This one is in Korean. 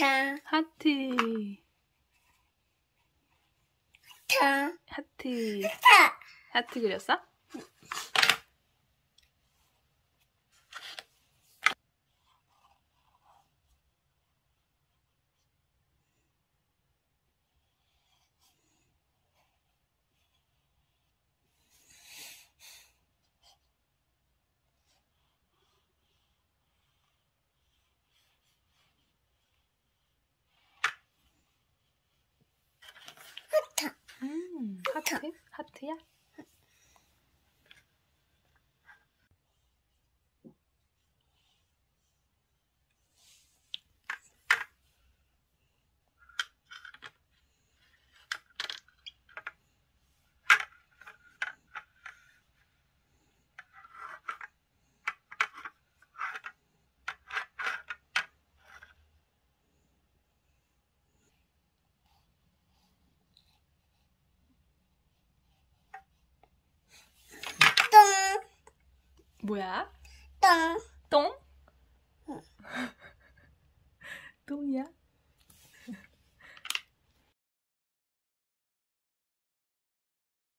하트, 하트. 하트, 하트. 하트. 하트 그렸어? 하트. 음, 하트? 하트야? 뭐야? 똥, 똥?